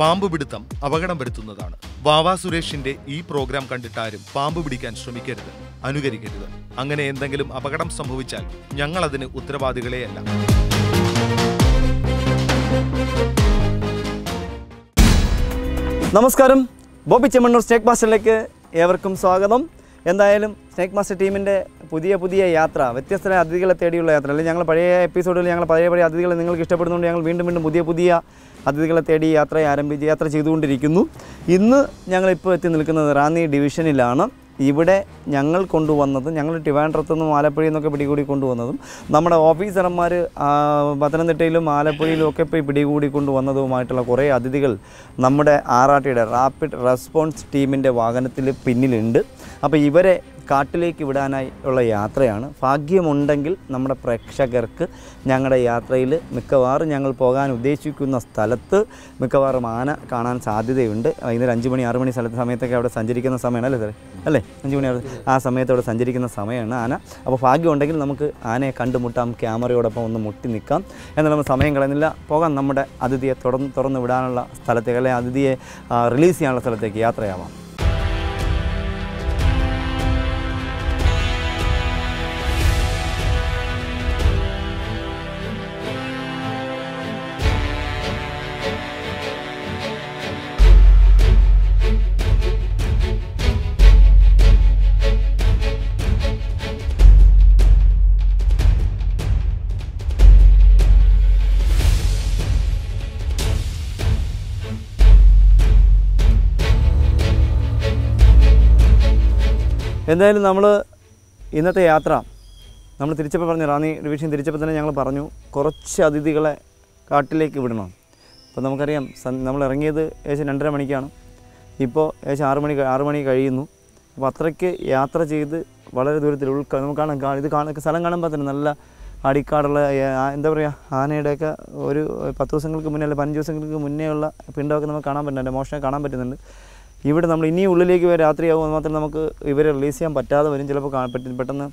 പാമ്പ് പിടുത്തം അപകടം വരുത്തുന്നതാണ് വാവാ സുരേഷിന്റെ ഈ പ്രോഗ്രാം കണ്ടിട്ടാരും പാമ്പ് പിടിക്കാൻ ശ്രമിക്കരുത് അനുകരിക്കരുത്. അങ്ങനെ എന്തെങ്കിലും അപകടം സംഭവിച്ചാൽ ഞങ്ങൾ അതിന് ഉത്തരവാദികളെയല്ല. നമസ്കാരം. ബോബി ചെമ്മണ്ണൂർ സ്റ്റേക്ക് ഭാഷയിലേക്ക് ഏവർക്കും സ്വാഗതം. എന്തായാലും സ്നേക്ക് മാസ്റ്റർ ടീമിന്റെ പുതിയ പുതിയ യാത്ര വ്യത്യസ്തരായ അതിഥികളെ തേടിയുള്ള യാത്ര അല്ലെങ്കിൽ ഞങ്ങൾ പഴയ എപ്പിസോഡിൽ ഞങ്ങൾ പഴയ പഴയ അതിഥികളെ നിങ്ങൾക്ക് ഇഷ്ടപ്പെടുന്നുണ്ട് ഞങ്ങൾ വീണ്ടും വീണ്ടും പുതിയ പുതിയ അതിഥികളെ തേടി യാത്ര ആരംഭിച്ച് യാത്ര ചെയ്തുകൊണ്ടിരിക്കുന്നു. ഇന്ന് ഞങ്ങളിപ്പോൾ എത്തി നിൽക്കുന്നത് റാന്നി ഡിവിഷനിലാണ്. ഇവിടെ ഞങ്ങൾ കൊണ്ടുവന്നത് ഞങ്ങൾ ട്രിവാൻഡ്രത്തു നിന്നും ആലപ്പുഴയിൽ നിന്നൊക്കെ പിടികൂടി കൊണ്ടുവന്നതും നമ്മുടെ ഓഫീസർമാർ പത്തനംതിട്ടയിലും ആലപ്പുഴയിലും ഒക്കെ പോയി പിടികൂടി കൊണ്ടുവന്നതുമായിട്ടുള്ള കുറേ അതിഥികൾ നമ്മുടെ ആർ റാപ്പിഡ് റെസ്പോൺസ് ടീമിന്റെ വാഹനത്തിൽ പിന്നിലുണ്ട്. അപ്പോൾ ഇവരെ കാട്ടിലേക്ക് വിടാനായി ഉള്ള യാത്രയാണ്. ഭാഗ്യമുണ്ടെങ്കിൽ നമ്മുടെ പ്രേക്ഷകർക്ക് ഞങ്ങളുടെ യാത്രയിൽ മിക്കവാറും ഞങ്ങൾ പോകാൻ ഉദ്ദേശിക്കുന്ന സ്ഥലത്ത് മിക്കവാറും ആന കാണാൻ സാധ്യതയുണ്ട്. വൈകുന്നേരം അഞ്ച് മണി ആറ് മണി സ്ഥലത്ത് സമയത്തൊക്കെ അവിടെ സഞ്ചരിക്കുന്ന സമയമാണ് അല്ലേ സാറേ? അല്ലേ? അഞ്ച് മണി ആ സമയത്ത് അവിടെ സഞ്ചരിക്കുന്ന സമയമാണ് ആന. അപ്പോൾ ഭാഗ്യമുണ്ടെങ്കിൽ നമുക്ക് ആനയെ കണ്ടുമുട്ടാം ക്യാമറയോടൊപ്പം ഒന്ന് മുട്ടി നിൽക്കാം. എന്നാൽ നമ്മൾ സമയം കളയുന്നില്ല. പോകാം നമ്മുടെ അതിഥിയെ തുറന്ന് തുറന്ന് വിടാനുള്ള സ്ഥലത്തേക്ക് അല്ലെങ്കിൽ അതിഥിയെ റിലീസ് ചെയ്യാനുള്ള സ്ഥലത്തേക്ക് യാത്രയാവാം. എന്തായാലും നമ്മൾ ഇന്നത്തെ യാത്ര നമ്മൾ തിരിച്ചപ്പോൾ പറഞ്ഞു റാന്നി ഡിവിഷൻ തിരിച്ചപ്പോൾ തന്നെ ഞങ്ങൾ പറഞ്ഞു കുറച്ച് അതിഥികളെ കാട്ടിലേക്ക് വിടണം. അപ്പോൾ നമുക്കറിയാം നമ്മൾ ഇറങ്ങിയത് ഏകദേശം രണ്ടര മണിക്കാണ്. ഇപ്പോൾ ഏകദേശം ആറ് മണി ആറ് മണി കഴിയുന്നു. അപ്പോൾ അത്രയ്ക്ക് യാത്ര ചെയ്ത് വളരെ ദൂരത്തിൽ ഉൾക്ക നമുക്ക് കാണാം ഇത് കാണാൻ സ്ഥലം കാണുമ്പോൾ തന്നെ നല്ല അടിക്കാടുള്ള എന്താ പറയുക ആനയുടെയൊക്കെ ഒരു പത്ത് ദിവസങ്ങൾക്ക് മുന്നേ അല്ലെങ്കിൽ പതിനഞ്ച് ദിവസങ്ങൾക്ക് മുന്നേ ഉള്ള പിണ്ടമൊക്കെ നമുക്ക് കാണാൻ പറ്റുന്നുണ്ട് മോഷണം കാണാൻ പറ്റുന്നുണ്ട്. ഇവിടെ നമ്മൾ ഇനി ഉള്ളിലേക്ക് രാത്രിയാകുമ്പോൾ മാത്രം നമുക്ക് ഇവരെ റിലീസ് ചെയ്യാൻ പറ്റാതെ വരും. ചിലപ്പോൾ പെട്ടെന്ന്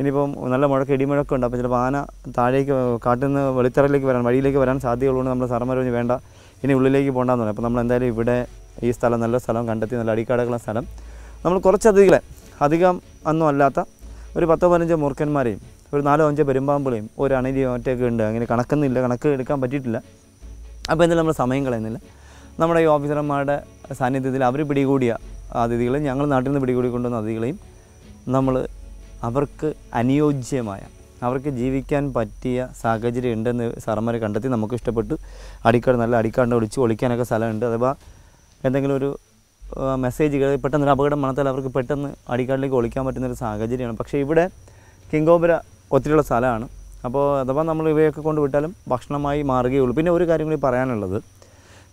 ഇനിയിപ്പം നല്ല മുഴക്കം ഇടിമുഴക്കം ഉണ്ട്. അപ്പോൾ ചിലപ്പോൾ ആന താഴേക്ക് കാട്ടിൽ നിന്ന് വെളിത്തറയിലേക്ക് വരാൻ വഴിയിലേക്ക് വരാൻ സാധ്യതയുള്ളതുകൊണ്ട് നമ്മൾ സാറന്മാർ വേണ്ട. ഇനി ഉള്ളിലേക്ക് പോകണ്ടെന്ന് പറയാം. അപ്പോൾ നമ്മൾ എന്തായാലും ഇവിടെ ഈ സ്ഥലം നല്ല സ്ഥലം കണ്ടെത്തി നല്ല അടിക്കാടകളുള്ള സ്ഥലം. നമ്മൾ കുറച്ച് അതിഥികളെ അധികം ഒന്നും അല്ലാത്ത ഒരു പത്തോ പതിനഞ്ചോ മൂർഖന്മാരെയും ഒരു നാലോ അഞ്ചോ പെരുമ്പാമ്പുകളെയും ഒരു അണിരിയും ഒറ്റയൊക്കെ ഉണ്ട്. അങ്ങനെ കണക്കൊന്നുമില്ല കണക്ക് എടുക്കാൻ പറ്റിയിട്ടില്ല. അപ്പോൾ എന്തായാലും നമ്മൾ സമയം കളയുന്നില്ല. നമ്മുടെ ഈ ഓഫീസർമാരുടെ സാന്നിധ്യത്തിൽ അവർ പിടികൂടിയ അതിഥികളെയും ഞങ്ങൾ നാട്ടിൽ നിന്ന് പിടികൂടി കൊണ്ടുവന്ന അതിഥികളെയും നമ്മൾ അവർക്ക് അനുയോജ്യമായ അവർക്ക് ജീവിക്കാൻ പറ്റിയ സാഹചര്യം ഉണ്ടെന്ന് സാറന്മാർ കണ്ടെത്തി നമുക്ക് ഇഷ്ടപ്പെട്ടു. അടിക്കാട് നല്ല അടിക്കാണ്ട് ഒളിച്ച് ഒളിക്കാനൊക്കെ സ്ഥലമുണ്ട്. അഥവാ എന്തെങ്കിലും ഒരു മെസ്സേജ് മെസ്സേജുകൾ പെട്ടെന്ന് ഒരു അപകടം വന്നാൽ അവർക്ക് പെട്ടെന്ന് അടിക്കാടിലേക്ക് ഒളിക്കാൻ പറ്റുന്നൊരു സാഹചര്യമാണ്. പക്ഷേ ഇവിടെ കിങ്കോപുര ഒത്തിരിയുള്ള സ്ഥലമാണ്. അപ്പോൾ അഥവാ നമ്മൾ ഇവയൊക്കെ കൊണ്ട് വിട്ടാലും ഭക്ഷണമായി മാറുകയുള്ളൂ. പിന്നെ ഒരു കാര്യം കൂടി പറയാനുള്ളത്.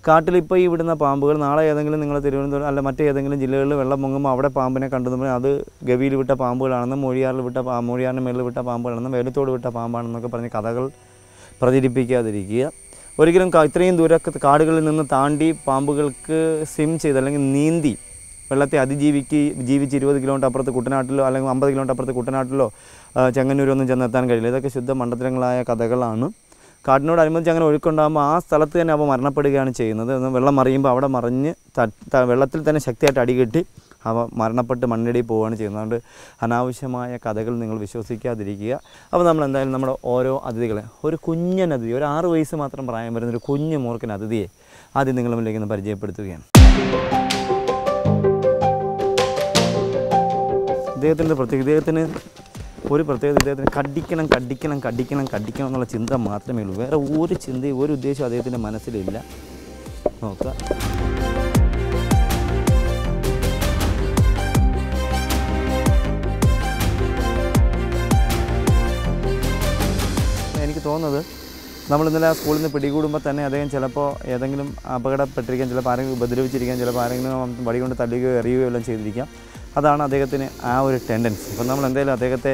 കാട്ടിൽ ഇപ്പോൾ ഈ വിടുന്ന പാമ്പുകൾ നാളെ ഏതെങ്കിലും നിങ്ങൾ തിരുവനന്തപുരം അല്ല മറ്റേതെങ്കിലും ജില്ലകളിൽ വെള്ളം പൊങ്ങുമ്പോൾ അവിടെ പാമ്പിനെ കണ്ടെന്ന് അത് ഗവിയിൽ വിട്ട പാമ്പുകളാണെന്നും മൊഴിയാറിൽ വിട്ട പാ മൊഴിയാറിന് മേളിൽ വിട്ട പാമ്പുകളാണെന്നും വേലത്തോട് വിട്ട പാമ്പാണെന്നൊക്കെ പറഞ്ഞ് കഥകൾ പ്രചരിപ്പിക്കാതിരിക്കുക. ഒരിക്കലും ഇത്രയും ദൂരത്ത് കാടുകളിൽ നിന്ന് താണ്ടി പാമ്പുകൾക്ക് സ്വിം ചെയ്ത് അല്ലെങ്കിൽ നീന്തി വെള്ളത്തെ അതിജീവിക്ക് ജീവിച്ച് ഇരുപത് കിലോമീറ്റർ അപ്പുറത്ത് കുട്ടനാട്ടിലോ അല്ലെങ്കിൽ അമ്പത് കിലോമീറ്റർ അപ്പുറത്ത് കുട്ടനാട്ടിലോ ചെങ്ങന്നൂരൊന്നും ചെന്നെത്താൻ കഴിയില്ല. ഇതൊക്കെ ശുദ്ധ മണ്ഡലങ്ങളായ കഥകളാണ്. കാട്ടിനോടനുബന്ധിച്ച് അങ്ങനെ ഒഴുക്കുണ്ടാകുമ്പോൾ ആ സ്ഥലത്ത് തന്നെ അവ മരണപ്പെടുകയാണ് ചെയ്യുന്നത്. വെള്ളം മറിയുമ്പോൾ അവിടെ മറിഞ്ഞ് വെള്ളത്തിൽ തന്നെ ശക്തിയായിട്ട് അടികെട്ടി അവ മരണപ്പെട്ട് മണ്ണിടി പോവുകയാണ് ചെയ്യുന്നത്. അതുകൊണ്ട് അനാവശ്യമായ കഥകൾ നിങ്ങൾ വിശ്വസിക്കാതിരിക്കുക. അപ്പോൾ നമ്മൾ എന്തായാലും നമ്മുടെ ഓരോ അതിഥികളെ ഒരു കുഞ്ഞൻ അതിഥി ഒരു ആറ് വയസ്സ് മാത്രം പ്രായം വരുന്ന ഒരു കുഞ്ഞു മൂർക്കൻ അതിഥിയെ ആദ്യം നിങ്ങൾ മുന്നിലേക്ക് ഒന്ന് പരിചയപ്പെടുത്തുകയാണ്. ഇദ്ദേഹത്തിന്റെ പ്രത്യേക ഇദ്ദേഹത്തിന് ഒരു പ്രത്യേകത ഇദ്ദേഹത്തിന് കടിക്കണം കടിക്കണം കടിക്കണം കടിക്കണം എന്നുള്ള ചിന്ത മാത്രമേ ഉള്ളൂ. വേറെ ഒരു ചിന്തയും ഒരു ഉദ്ദേശവും അദ്ദേഹത്തിന്റെ മനസ്സിലില്ല. നോക്കുക. എനിക്ക് തോന്നുന്നത് നമ്മൾ ഇന്നലെ സ്കൂളിൽ നിന്ന് പിടികൂടുമ്പോൾ തന്നെ അദ്ദേഹം ചിലപ്പോൾ ഏതെങ്കിലും അപകടപ്പെട്ടിരിക്കാൻ ചിലപ്പോൾ ആരെങ്കിലും ഉപദ്രവിച്ചിരിക്കാൻ ചിലപ്പോൾ ആരെങ്കിലും വടി കൊണ്ട് തല്ലുകയോ എറിയുകയോ എല്ലാം ചെയ്തിരിക്കാം. അതാണ് അദ്ദേഹത്തിന് ആ ഒരു ടെൻഡൻസി. അപ്പം നമ്മൾ എന്തായാലും അദ്ദേഹത്തെ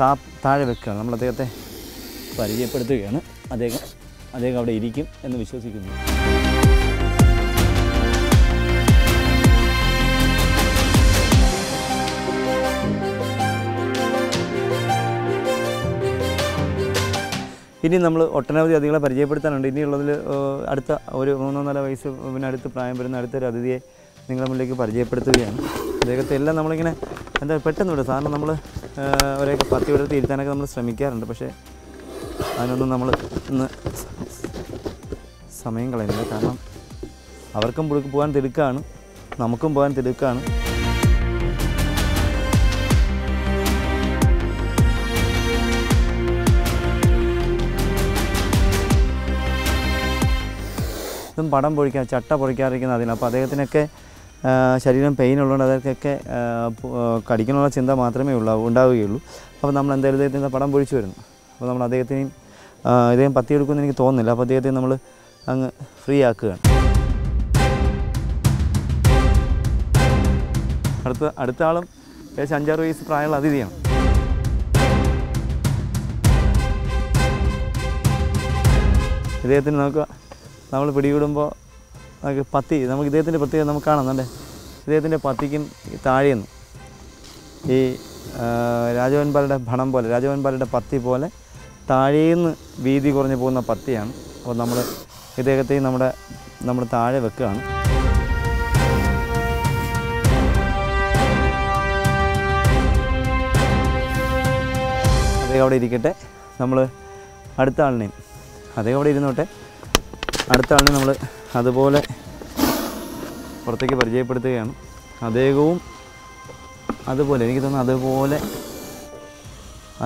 താ താഴെ വെക്കുകയാണ്. നമ്മൾ അദ്ദേഹത്തെ പരിചയപ്പെടുത്തുകയാണ്. അദ്ദേഹം അദ്ദേഹം അവിടെ ഇരിക്കും എന്ന് വിശ്വസിക്കുന്നു. ഇനി നമ്മൾ ഒട്ടനവധി അതിഥികളെ പരിചയപ്പെടുത്താനുണ്ട്. ഇനിയുള്ളതിൽ അടുത്ത ഒരു മൂന്നോ നാലോ വയസ്സ് പിന്നെ അടുത്ത് പ്രായം വരുന്ന അടുത്തൊരു അതിഥിയെ നിങ്ങളുടെ മുന്നിലേക്ക് പരിചയപ്പെടുത്തുകയാണ്. അദ്ദേഹത്തെ എല്ലാം നമ്മളിങ്ങനെ എന്താ പെട്ടെന്ന് വിടും. സാറിന് നമ്മൾ ഒരേക്കെ പത്തി വിടർത്തി ഇരുത്താനൊക്കെ നമ്മൾ ശ്രമിക്കാറുണ്ട്. പക്ഷേ അതിനൊന്നും നമ്മൾ ഇന്ന് സമയം കളയുന്നില്ല. കാരണം അവർക്കും പുഴുക്ക് പോകാൻ തിടുക്കാണ്. നമുക്കും പോകാൻ തിടുക്കാണ്. ഇതും പടം പൊഴിക്കാൻ ചട്ട പൊഴിക്കാതിരിക്കുന്ന അതിന്. അപ്പോൾ അദ്ദേഹത്തിനൊക്കെ ശരീരം പെയിൻ ഉള്ളതുകൊണ്ട് ആ, കടിക്കാനുള്ള ചിന്ത മാത്രമേ ഉള്ളൂ ഉണ്ടാവുകയുള്ളൂ. അപ്പോൾ നമ്മൾ എന്തായാലും അദ്ദേഹത്തിന്റെ പടം പൊഴിച്ചു വരുന്നു. അപ്പോൾ നമ്മൾ അദ്ദേഹത്തിനെയും ഇദ്ദേഹം പത്തിയെടുക്കുമെന്ന് എനിക്ക് തോന്നുന്നില്ല. അപ്പോൾ അദ്ദേഹത്തെ നമ്മൾ അങ്ങ് ഫ്രീ ആക്കുകയാണ്. അടുത്ത അടുത്ത ആളും ഏകദേശം അഞ്ചാറ് വയസ്സ് പ്രായമുള്ള അതിഥിയാണ്. ഇദ്ദേഹത്തിന് നമുക്ക് നമ്മൾ പിടികൂടുമ്പോൾ നമുക്ക് പത്തി നമുക്ക് ഇദ്ദേഹത്തിന്റെ പ്രത്യേകത നമുക്ക് കാണുന്നുണ്ടേ ഇദ്ദേഹത്തിന്റെ പത്തിക്കും ഈ താഴേന്ന് ഈ രാജവൻപാലയുടെ ഭണം പോലെ രാജവൻപാലയുടെ പത്തി പോലെ താഴേന്ന് വീതി കുറഞ്ഞു പോകുന്ന പത്തിയാണ്. അപ്പോൾ നമ്മൾ ഇദ്ദേഹത്തെ നമ്മുടെ നമ്മൾ താഴെ വെക്കുകയാണ്. അദ്ദേഹം അവിടെ ഇരിക്കട്ടെ. നമ്മൾ അടുത്ത ആളിനെയും അദ്ദേഹം അവിടെ ഇരുന്നോട്ടെ. അടുത്ത ആളിനെ നമ്മൾ അതുപോലെ പുറത്തേക്ക് പരിചയപ്പെടുത്തുകയാണ്. അദ്ദേഹവും അതുപോലെ എനിക്ക് തോന്നുന്നു അതുപോലെ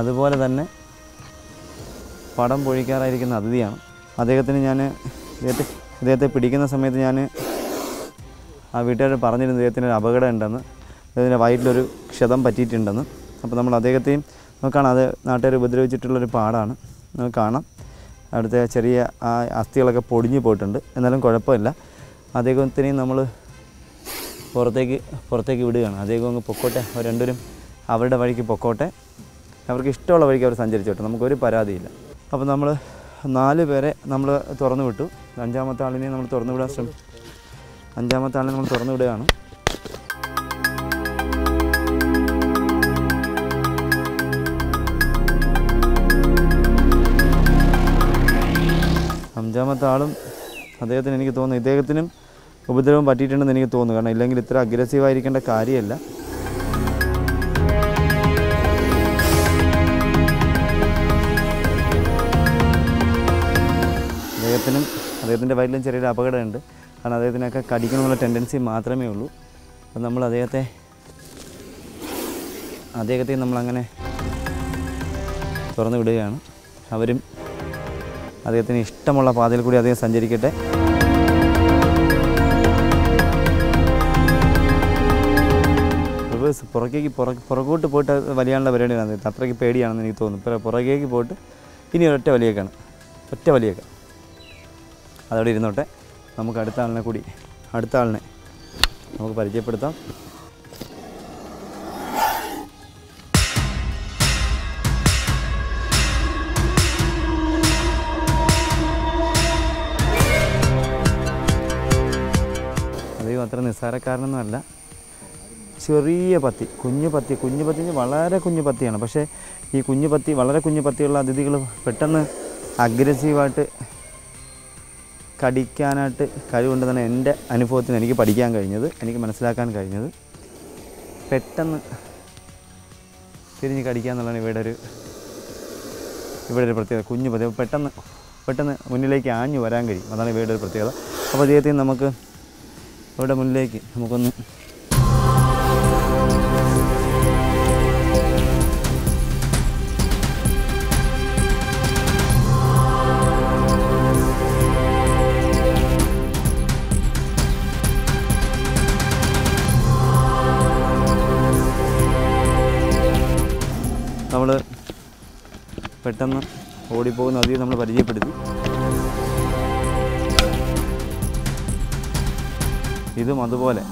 അതുപോലെ തന്നെ പടം പൊഴിക്കാറായിരിക്കുന്ന അതിഥിയാണ്. അദ്ദേഹത്തിന് ഞാൻ ഇദ്ദേഹത്തെ ഇദ്ദേഹത്തെ പിടിക്കുന്ന സമയത്ത് ഞാൻ ആ വീട്ടുകാർ പറഞ്ഞിരുന്നു ഇദ്ദേഹത്തിന് ഒരു അപകടം ഉണ്ടെന്ന്. അദ്ദേഹത്തിന്റെ വയറ്റിലൊരു ക്ഷതം പറ്റിയിട്ടുണ്ടെന്ന്. അപ്പോൾ നമ്മൾ അദ്ദേഹത്തെയും നോക്കാണ് അത് നാട്ടുകാർ ഉപദ്രവിച്ചിട്ടുള്ളൊരു പാടാണ്. നമുക്ക് കാണാം. അവിടുത്തെ ചെറിയ ആ അസ്ഥികളൊക്കെ പൊടിഞ്ഞു പോയിട്ടുണ്ട്. എന്നാലും കുഴപ്പമില്ല. അദ്ദേഹത്തിനെയും നമ്മൾ പുറത്തേക്ക് പുറത്തേക്ക് വിടുകയാണ്. അദ്ദേഹം അങ്ങ് പൊക്കോട്ടെ. അവർ രണ്ടുപേരും അവരുടെ വഴിക്ക് പൊക്കോട്ടെ. അവർക്ക് ഇഷ്ടമുള്ള വഴിക്ക് അവർ സഞ്ചരിച്ചോട്ടെ നമുക്കൊരു പരാതിയില്ല. അപ്പോൾ നമ്മൾ നാല് പേരെ നമ്മൾ തുറന്നു വിട്ടു. അഞ്ചാമത്തെ ആളിനെ നമ്മൾ തുറന്നു വിടാൻ ശ്രമിച്ചു അഞ്ചാമത്തെ ആളിനെ നമ്മൾ തുറന്നു വിടുകയാണ്. അഞ്ചാമത്തെ ആളും അദ്ദേഹത്തിന് എനിക്ക് തോന്നുന്നു ഇദ്ദേഹത്തിനും ഉപദ്രവം പറ്റിയിട്ടുണ്ടെന്ന് എനിക്ക് തോന്നുന്നു. കാരണം ഇല്ലെങ്കിൽ ഇത്ര അഗ്രസീവ് ആയിരിക്കേണ്ട കാര്യമല്ല. അദ്ദേഹത്തിനും അദ്ദേഹത്തിന്റെ വയറ്റിലും ചെറിയൊരു അപകടമുണ്ട്. കാരണം അദ്ദേഹത്തിനൊക്കെ കടിക്കണമെന്നുള്ള ടെൻഡൻസി മാത്രമേ ഉള്ളൂ. അപ്പം നമ്മൾ അദ്ദേഹത്തെ അദ്ദേഹത്തെ നമ്മളങ്ങനെ തുറന്നു വിടുകയാണ്. അവരും അദ്ദേഹത്തിന് ഇഷ്ടമുള്ള പാതയിൽ കൂടി അദ്ദേഹം സഞ്ചരിക്കട്ടെ. റിവേഴ്സ് പുറകേക്ക് പുറ പുറകോട്ട് പോയിട്ട് വലിയാനുള്ള പരിപാടിയാണ് അത്രയ്ക്ക് പേടിയാണെന്ന് എനിക്ക് തോന്നുന്നു. പുറ- പുറകേക്ക് പോയിട്ട് ഇനി ഒരൊറ്റ വലിയേക്കാണ്. ഒറ്റ വലിയേക്കാം. അതവിടെ ഇരുന്നോട്ടെ. നമുക്ക് അടുത്ത ആളിനെ കൂടി അടുത്ത ആളിനെ നമുക്ക് പരിചയപ്പെടുത്താം. അത്ര നിസ്സാരക്കാരനൊന്നും അല്ല ചെറിയ പത്തി കുഞ്ഞു പത്തി കുഞ്ഞു പത്തി വളരെ കുഞ്ഞു പത്തിയാണ്. പക്ഷേ ഈ കുഞ്ഞു പത്തി വളരെ കുഞ്ഞു പത്തിയുള്ള അതിഥികൾ പെട്ടെന്ന് അഗ്രസീവായിട്ട് കടിക്കാനായിട്ട് കഴിവുണ്ട് തന്നെ എന്റെ അനുഭവത്തിന് എനിക്ക് പഠിക്കാൻ കഴിഞ്ഞത് എനിക്ക് മനസ്സിലാക്കാൻ കഴിഞ്ഞത്. പെട്ടെന്ന് തിരിഞ്ഞ് കടിക്കുക എന്നുള്ളതാണ് ഇവിടെ ഒരു ഇവിടെ ഒരു പ്രത്യേകത കുഞ്ഞു പതി പെട്ടെന്ന് പെട്ടെന്ന് മുന്നിലേക്ക് ആഞ്ഞു വരാൻ കഴിയും. അതാണ് ഇവയുടെ ഒരു പ്രത്യേകത. അപ്പോൾ അദ്ദേഹത്തിന് നമുക്ക് ഇവിടെ മുന്നിലേക്ക് നമുക്കൊന്ന് നമ്മൾ പെട്ടെന്ന് ഓടിപ്പോകുന്ന അതിൽ നമ്മൾ പരിചയപ്പെടുത്തി. ഇതും അതുപോലെ.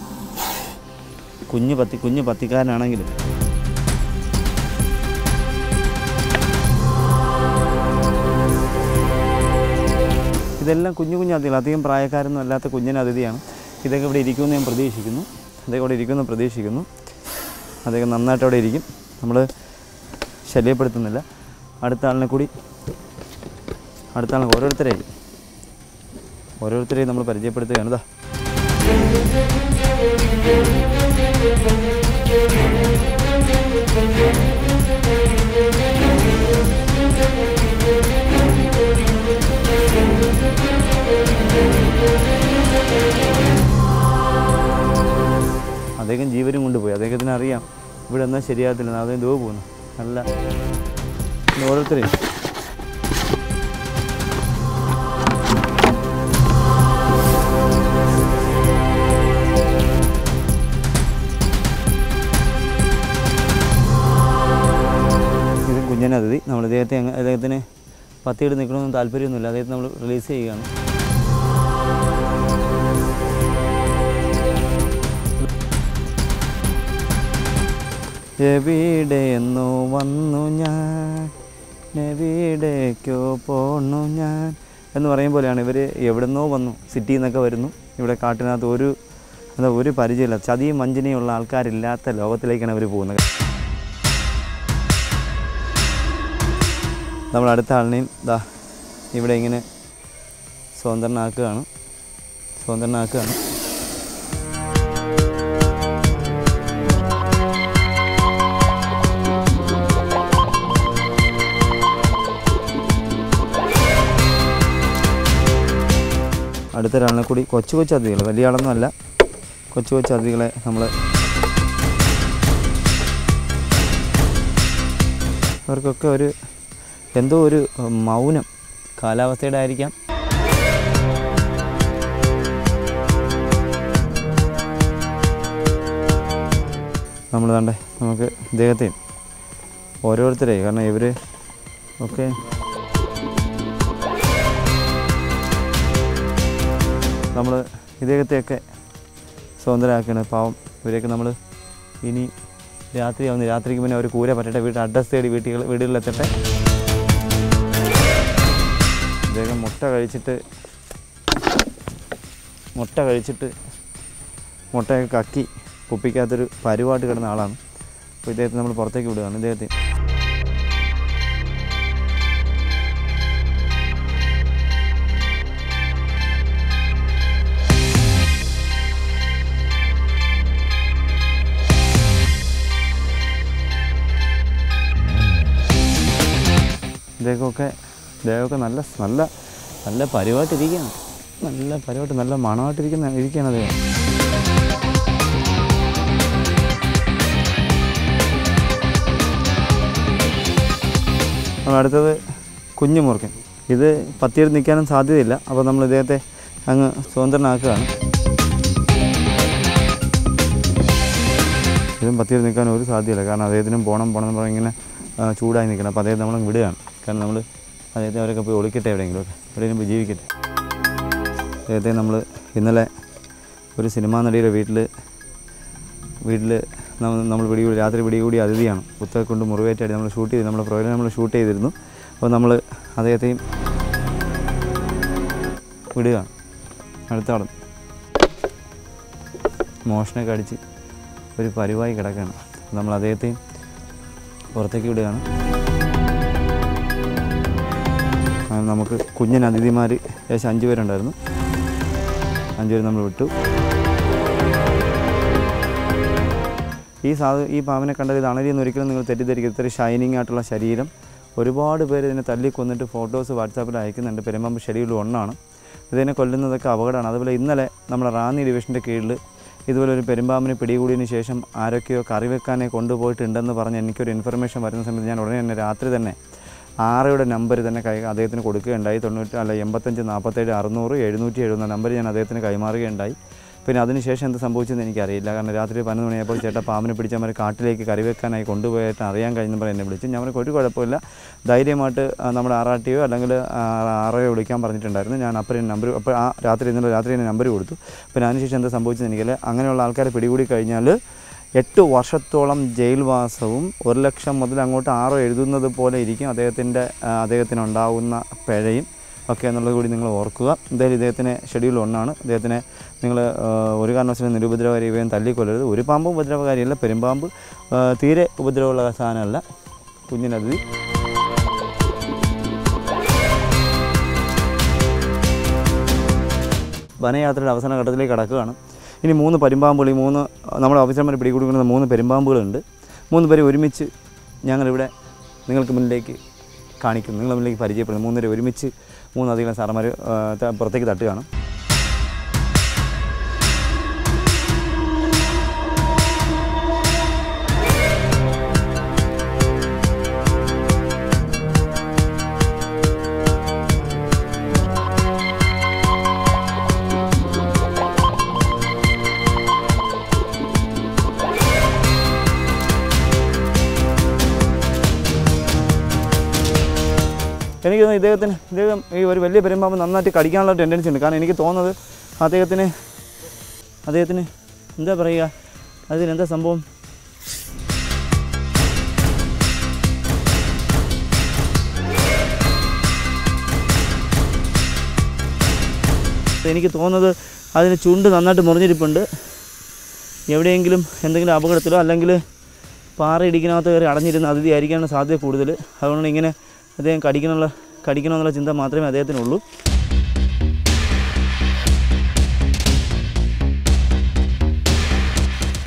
കുഞ്ഞു പത്തി കുഞ്ഞു പത്തിക്കാരനാണെങ്കിലും. ഇതെല്ലാം കുഞ്ഞു കുഞ്ഞു അതിഥികൾ അധികം പ്രായക്കാരൊന്നും അല്ലാത്ത കുഞ്ഞിന് അതിഥിയാണ്. ഇതൊക്കെ ഇവിടെ ഇരിക്കുമെന്ന് ഞാൻ പ്രതീക്ഷിക്കുന്നു. അദ്ദേഹം ഇവിടെ ഇരിക്കുമെന്ന് പ്രതീക്ഷിക്കുന്നു. അദ്ദേഹം നന്നായിട്ട് അവിടെ ഇരിക്കും. നമ്മൾ ശല്യപ്പെടുത്തുന്നില്ല. അടുത്ത ആളിനെ കൂടി അടുത്ത ആളിനെ ഓരോരുത്തരെയും ഓരോരുത്തരെയും നമ്മൾ പരിചയപ്പെടുത്തുകയാണ്. ഇതാ അദ്ദേഹം ജീവനും കൊണ്ടുപോയി. അദ്ദേഹത്തിന് അറിയാം ഇവിടെ എന്നാൽ ശരിയാകത്തില്ല. അദ്ദേഹം ദൂരെ പോകുന്നു. നല്ല ഓരോരുത്തരെയും. നമ്മൾ ഇദ്ദേഹത്തെ അദ്ദേഹത്തിന് പത്തിയിട്ട് നിൽക്കണമെന്ന് താല്പര്യമൊന്നുമില്ല. അദ്ദേഹത്തെ നമ്മൾ റിലീസ് ചെയ്യുകയാണ്. എവിടെയെന്നോ വന്നു ഞാൻ. എവിടേക്കോ പോണു ഞാൻ. എന്ന് പറയും പോലെയാണ് ഇവർ എവിടെന്നോ വന്നു. സിറ്റിയിൽ നിന്നൊക്കെ വരുന്നു. ഇവിടെ കാട്ടിനകത്ത് ഒരു എന്താ ഒരു പരിചയമില്ല. ചതിയും വഞ്ചനയും ഉള്ള ആൾക്കാരില്ലാത്ത ലോകത്തിലേക്കാണ് അവർ പോകുന്നത്. നമ്മൾ അടുത്ത ആളിനെയും ദാ ഇവിടെ ഇങ്ങനെ സ്വതന്ത്രനാക്കുകയാണ്. സ്വതന്ത്രനാക്കുകയാണ്. അടുത്ത ഒരാളിനെ കൂടി കൊച്ചു കൊച്ചു അതിഥികൾ വലിയ ആളൊന്നും അല്ല. കൊച്ചു കൊച്ചു അതിഥികളെ നമ്മൾ അവർക്കൊക്കെ ഒരു എന്തോ ഒരു മൗനം കാലാവസ്ഥയുടെ ആയിരിക്കാം നമ്മൾ വേണ്ടേ നമുക്ക് ഇദ്ദേഹത്തെയും ഓരോരുത്തരെയും കാരണം ഇവർ ഒക്കെ നമ്മൾ ഇദ്ദേഹത്തെയൊക്കെ സ്വതന്ത്രരാക്കുകയാണ് പാവം ഇവരെയൊക്കെ നമ്മൾ ഇനി രാത്രിയാവുന്ന. രാത്രിക്ക് മുന്നേ അവർ കൂരെ പറ്റട്ടെ വീട്ടിൽ അഡ്രസ് തേടി വീട്ടുകൾ വീടുകളിലെത്തട്ടെ. മുട്ട കഴിച്ചിട്ട് മുട്ട കഴിച്ചിട്ട് മുട്ടയൊക്കെ കക്കി കുപ്പിക്കാത്തൊരു പരുവായിട്ട് കിടന്ന ആളാണ്. അപ്പോൾ ഇദ്ദേഹത്തെ നമ്മൾ പുറത്തേക്ക് വിടുകയാണ്. ഇദ്ദേഹത്തെ ഇദ്ദേഹമൊക്കെ ഇദ്ദേഹമൊക്കെ നല്ല നല്ല നല്ല പരിവായിട്ടിരിക്കുകയാണ് നല്ല പരിവായിട്ട് നല്ല മണമായിട്ടിരിക്കുന്ന ഇരിക്കുകയാണ് അദ്ദേഹം. അടുത്തത് കുഞ്ഞു മുറുക്കൻ ഇത് പത്തിയെടുത്ത് നിൽക്കാനും സാധ്യതയില്ല. അപ്പോൾ നമ്മൾ ഇദ്ദേഹത്തെ അങ്ങ് സ്വതന്ത്രനാക്കുകയാണ്. ഇതും പത്തിയിൽ നിൽക്കാൻ ഒരു സാധ്യതയില്ല. കാരണം അദ്ദേഹത്തിനും പോകണം പോകണം എന്ന് പറഞ്ഞാൽ ഇങ്ങനെ ചൂടായി നിൽക്കണം. അപ്പോൾ അദ്ദേഹത്തെ നമ്മൾ വിടുകയാണ്. കാരണം നമ്മൾ അദ്ദേഹത്തെ അവരൊക്കെ പോയി ഒളിക്കട്ടെ എവിടെയെങ്കിലും ഒക്കെ പോയി ജീവിക്കട്ടെ. അദ്ദേഹത്തെ നമ്മൾ ഇന്നലെ ഒരു സിനിമാ നടിയുടെ വീട്ടിൽ വീട്ടിൽ നമ്മൾ പിടികൂടി രാത്രി പിടികൂടി അതിഥിയാണ്. പുസ്തകം കൊണ്ട് മുറിവേറ്റാടി നമ്മൾ ഷൂട്ട് ചെയ്ത് നമ്മുടെ പ്രോഗ്രാം നമ്മൾ ഷൂട്ട് ചെയ്തിരുന്നു. അപ്പോൾ നമ്മൾ അദ്ദേഹത്തെയും വിടുകയാണ്. അടുത്ത ആളും. മോഷണമൊക്കെ അടിച്ച് ഒരു പരിവായി കിടക്കുകയാണ്. നമ്മൾ അദ്ദേഹത്തെയും പുറത്തേക്ക് വിടുകയാണ്. നമുക്ക് കുഞ്ഞൻ അതിഥിമാർ ഏകദേശം അഞ്ച് പേരുണ്ടായിരുന്നു. അഞ്ച് പേര് നമ്മൾ വിട്ടു. ഈ സാധ ഈ പാമ്പിനെ കണ്ടാൽ ഇത് അണലിയെന്ന് ഒരിക്കലും നിങ്ങൾ തെറ്റിദ്ധരിക്കും ഇത്ര ഷൈനിങ് ആയിട്ടുള്ള ശരീരം. ഒരുപാട് പേര് ഇതിനെ തല്ലി കൊന്നിട്ട് ഫോട്ടോസ് വാട്സാപ്പിൽ അയക്കുന്നുണ്ട്. പെരുമ്പാമ്പ് ഷെഡ്യൂൾ ഒന്നാണ്. ഇതിനെ കൊല്ലുന്നതൊക്കെ അപകടമാണ്. അതുപോലെ ഇന്നലെ നമ്മുടെ റാന്നി ഡിവിഷന്റെ കീഴിൽ ഇതുപോലെ ഒരു പെരുമ്പാമ്പിനെ പിടികൂടിയതിന് ശേഷം ആരൊക്കെയോ കറിവെക്കാനെ കൊണ്ടുപോയിട്ടുണ്ടെന്ന് പറഞ്ഞ് എനിക്കൊരു ഇൻഫർമേഷൻ വരുന്ന സമയത്ത് ഞാൻ ഉടനെ തന്നെ രാത്രി തന്നെ ആറയുടെ നമ്പർ തന്നെ കൈ അദ്ദേഹത്തിന് കൊടുക്കുകയുണ്ടായി. തൊണ്ണൂറ്റി അല്ല എൺപത്തഞ്ച് നാൽപ്പത്തേഴ് അറുന്നൂറ് എഴുന്നൂറ്റി എഴുപത് നമ്പർ ഞാൻ അദ്ദേഹത്തിന് കൈമാറുകയുണ്ടായി. പിന്നെ അതിനുശേഷം എന്ത് സംഭവിച്ചെന്ന് എനിക്കറിയില്ല. കാരണം രാത്രി പതിനൊന്ന് മണിയായപ്പോൾ ചേട്ടാ പാമ്പിനെ പിടിച്ചവർ കാട്ടിലേക്ക് കറിവെക്കാനായി കൊണ്ടുപോയിട്ട് അറിയാൻ കഴിഞ്ഞ പറഞ്ഞ് എന്നെ വിളിച്ചു. ഞാൻ ഒരു കുഴപ്പമില്ല. ധൈര്യമായിട്ട് നമ്മുടെ ആറാട്ടിയോ അല്ലെങ്കിൽ ആറയോ വിളിക്കാൻ പറഞ്ഞിട്ടുണ്ടായിരുന്നു. ഞാൻ അപ്പുറം നമ്പർ അപ്പോൾ ആ രാത്രി ഇന്നലെ രാത്രി എന്റെ നമ്പർ കൊടുത്തു. പിന്നെ അതിനുശേഷം എന്ത് സംഭവിച്ചെന്ന് എനിക്കല്ല അങ്ങനെയുള്ള ആൾക്കാരെ പിടികൂടി കഴിഞ്ഞാൽ എട്ട് വർഷത്തോളം ജയിൽവാസവും ഒരു ലക്ഷം മുതൽ അങ്ങോട്ട് ആറോ എഴുതുന്നത് പോലെ ഇരിക്കും. അദ്ദേഹത്തിന്റെ അദ്ദേഹത്തിനുണ്ടാകുന്ന പിഴയും ഒക്കെ എന്നുള്ളത് കൂടി നിങ്ങൾ ഓർക്കുക. എന്തായാലും ഇദ്ദേഹത്തിന് ഷെഡ്യൂൾ ഒന്നാണ് അദ്ദേഹത്തിന് നിങ്ങൾ ഒരു കാരണവശാലും നിരുപദ്രവകാരി ഇവയും തല്ലിക്കൊല്ലരുത് ഒരു പാമ്പും ഉപദ്രവകാരിയല്ല പെരുമ്പാമ്പ് തീരെ ഉപദ്രവമുള്ള സാധനമല്ല. കുഞ്ഞിനതി വനയാത്രയുടെ അവസാന ഘട്ടത്തിലേക്ക് കടക്കുകയാണ്. ഇനി മൂന്ന് പരിമ്പാമ്പുകൾ ഈ മൂന്ന് നമ്മുടെ ഓഫീസർമാർ പിടികൂടിക്കുന്ന മൂന്ന് പെരുമ്പാമ്പുകളുണ്ട്. മൂന്ന് പേരെ ഒരുമിച്ച് ഞങ്ങളിവിടെ നിങ്ങൾക്ക് മുന്നിലേക്ക് കാണിക്കുന്നു. നിങ്ങളുടെ മുന്നിലേക്ക് പരിചയപ്പെടുന്നു. മൂന്നുപേരെ ഒരുമിച്ച് മൂന്ന് അധികം സാറന്മാർ പുറത്തേക്ക് തട്ടുകയാണ്. എനിക്ക് ഇദ്ദേഹത്തിന് ഇദ്ദേഹം ഈ ഒരു വലിയ പെരുമ്പാമ്പ് നന്നായിട്ട് കടിക്കാനുള്ള ടെൻഡൻസി ഉണ്ട്. കാരണം എനിക്ക് തോന്നുന്നത് അദ്ദേഹത്തിന് അദ്ദേഹത്തിന് എന്താ പറയുക? അതിന് എന്താ സംഭവം? എനിക്ക് തോന്നുന്നത് അതിന് ചുണ്ട് നന്നായിട്ട് മുറിഞ്ഞിരിപ്പുണ്ട്. എവിടെയെങ്കിലും എന്തെങ്കിലും അപകടത്തിലോ അല്ലെങ്കിൽ പാറ ഇടിക്കിനകത്ത് കയറി അടഞ്ഞിരുന്ന അതിഥി ആയിരിക്കാനുള്ള സാധ്യത കൂടുതൽ. അതുകൊണ്ട് ഇങ്ങനെ അദ്ദേഹം കടിക്കണമുള്ള കടിക്കണമെന്നുള്ള ചിന്ത മാത്രമേ അദ്ദേഹത്തിനുള്ളൂ.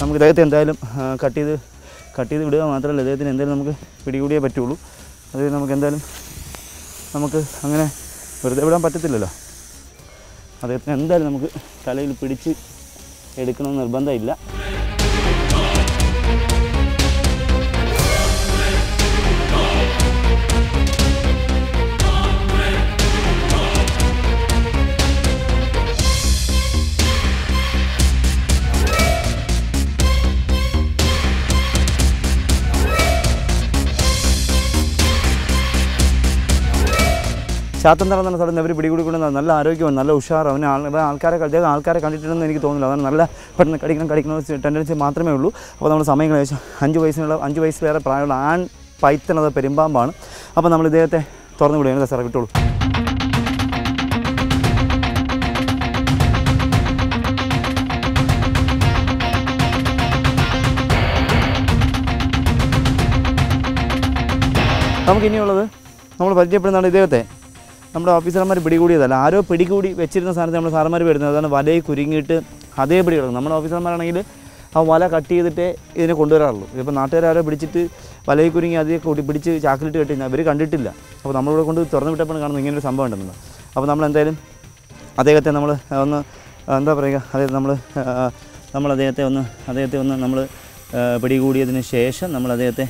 നമുക്ക് ഇദ്ദേഹത്തെ എന്തായാലും കട്ട് ചെയ്ത് കട്ട് ചെയ്ത് വിടുക മാത്രമല്ല ഇദ്ദേഹത്തിന് എന്തായാലും നമുക്ക് പിടികൂടിയേ പറ്റുള്ളൂ. അത് നമുക്ക് എന്തായാലും നമുക്ക് അങ്ങനെ വെറുതെ വിടാൻ പറ്റത്തില്ലല്ലോ. അദ്ദേഹത്തിന് എന്തായാലും നമുക്ക് തലയിൽ പിടിച്ച് എടുക്കണമെന്ന് നിർബന്ധമില്ല. ശാത്തന്തറ എന്ന സ്ഥലത്ത് ഇവർ പിടികൂടിക്കൊണ്ട് നല്ല ആരോഗ്യമാണ് നല്ല ഉഷാർ അവന് ആൾ ആൾക്കാരെ അദ്ദേഹം ആൾക്കാരെ കണ്ടിട്ടുണ്ടെന്ന് എനിക്ക് തോന്നുന്നില്ല. അതാണ് നല്ല പെട്ടെന്ന് കടിക്കണം കടിക്കണം ടെൻഡൻസി മാത്രമേ ഉള്ളൂ. അപ്പോൾ നമ്മൾ സമയം ഏകദേശം അഞ്ച് വയസ്സിനുള്ള അഞ്ച് വയസ്സിലേറെ പ്രായമുള്ള ആൺ പൈത്തണത് പെരുമ്പാമ്പാണ്. അപ്പോൾ നമ്മൾ ഇദ്ദേഹത്തെ തുറന്നു വിടുകയാണ്. സാറേ വിട്ടോളൂ. നമുക്കിനിയുള്ളത് നമ്മൾ പരിചയപ്പെടുന്നതാണ് ഇദ്ദേഹത്തെ. നമ്മുടെ ഓഫീസർമാർ പിടികൂടിയതല്ല. ആരോ പിടികൂടി വെച്ചിരുന്ന സാധനത്തെ നമ്മൾ സാറന്മാർ വരുന്നത്. അതാണ് വലയിൽ കുരുങ്ങിയിട്ട് അതേ പിടി കിടക്കും നമ്മുടെ ഓഫീസർമാരാണെങ്കിൽ ആ വല കട്ട് ചെയ്തിട്ടേ ഇതിനെ കൊണ്ടുവരാറുള്ളൂ. ഇപ്പോൾ നാട്ടുകാരോ പിടിച്ചിട്ട് വലയിൽ കുരുങ്ങി അതേ കൂടി പിടിച്ച് ചാക്കിലിട്ട് കെട്ടി അവർ കണ്ടിട്ടില്ല. അപ്പോൾ നമ്മളിവിടെ കൊണ്ട് തുറന്നു വിട്ടപ്പോൾ കാണുന്നത് ഇങ്ങനൊരു സംഭവം ഉണ്ടെന്ന്. അപ്പോൾ നമ്മൾ എന്തായാലും അദ്ദേഹത്തെ നമ്മൾ ഒന്ന് എന്താ പറയുക അതായത് നമ്മൾ നമ്മൾ അദ്ദേഹത്തെ ഒന്ന് അദ്ദേഹത്തെ ഒന്ന് നമ്മൾ പിടികൂടിയതിന് ശേഷം നമ്മൾ അദ്ദേഹത്തെ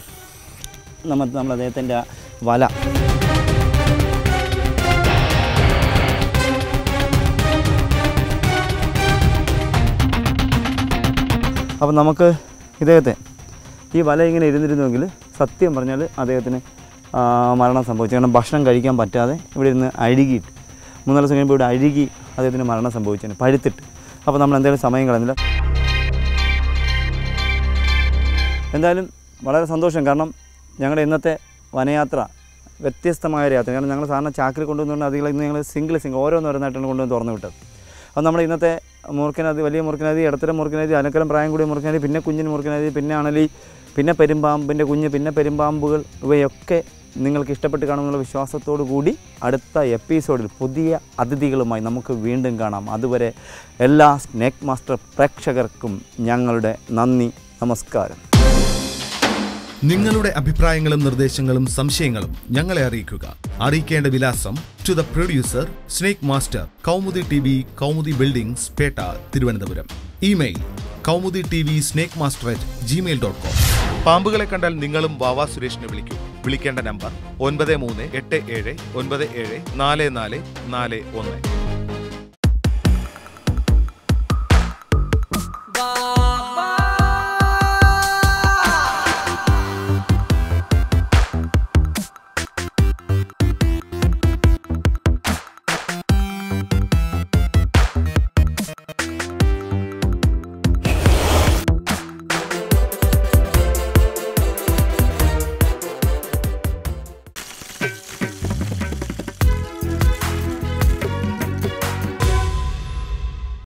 നമ്മൾ നമ്മൾ അദ്ദേഹത്തിന്റെ വല അപ്പം നമുക്ക് ഇദ്ദേഹത്തെ ഈ വല ഇങ്ങനെ ഇരുന്നിരുന്നുവെങ്കിൽ സത്യം പറഞ്ഞാൽ അദ്ദേഹത്തിന് മരണം സംഭവിച്ചു. കാരണം ഭക്ഷണം കഴിക്കാൻ പറ്റാതെ ഇവിടെ ഇരുന്ന് അഴുകിയിട്ട് മൂന്നാൽ ദിവസം കഴിയുമ്പോൾ ഇവിടെ അഴുകി അദ്ദേഹത്തിന് മരണം സംഭവിച്ചു പഴുത്തിട്ട്. അപ്പോൾ നമ്മൾ എന്തായാലും സമയം കളഞ്ഞില്ല എന്തായാലും വളരെ സന്തോഷം. കാരണം ഞങ്ങളുടെ ഇന്നത്തെ വനയാത്ര വ്യത്യസ്തമായ ഒരു യാത്ര. കാരണം ഞങ്ങൾ സാധാരണ ചാക്കിൽ കൊണ്ടുവന്നുകൊണ്ട് അധികം ഇന്ന് ഞങ്ങൾ സിംഗിൾ സിംഗിൾ ഓരോന്നോരോന്നായിട്ടാണ് കൊണ്ടുവന്ന് തുറന്നു വിട്ടത്. അപ്പോൾ നമ്മൾ ഇന്നത്തെ മൂർക്കനദി വലിയ മൂർക്കനദി ഇടത്തരം മൂർക്കനദി അനക്കരം പ്രായം കൂടിയ മൂർക്കനദി പിന്നെ കുഞ്ഞിന് മൂർക്കനദി പിന്നെ അണലി പിന്നെ പെരുമ്പാമ്പിന്റെ കുഞ്ഞ് പിന്നെ പെരുമ്പാമ്പുകൾ ഇവയൊക്കെ നിങ്ങൾക്ക് ഇഷ്ടപ്പെട്ട് കാണുമെന്നുള്ള വിശ്വാസത്തോടു കൂടി അടുത്ത എപ്പിസോഡിൽ പുതിയ അതിഥികളുമായി നമുക്ക് വീണ്ടും കാണാം. അതുവരെ എല്ലാ സ്നേക്ക് മാസ്റ്റർ പ്രേക്ഷകർക്കും ഞങ്ങളുടെ നന്ദി നമസ്കാരം. നിങ്ങളുടെ അഭിപ്രായങ്ങളും നിർദ്ദേശങ്ങളും സംശയങ്ങളും ഞങ്ങളെ അറിയിക്കുക. അറിയിക്കേണ്ട വിലാസം to the producer snake master Kaumudi T V Kaumudi buildings Pettah Thiruvananthapuram. Email Kaumudi T V snake master at Gmail dot com പാമ്പുകളെ കണ്ടാൽ നിങ്ങളും വാവാ സുരേഷിനെ വിളിക്കൂ. വിളിക്കേണ്ട നമ്പർ ഒൻപത് മൂന്ന് എട്ട് ഏഴ് ഒൻപത് ഏഴ് നാല് നാല് നാല് ഒന്ന്.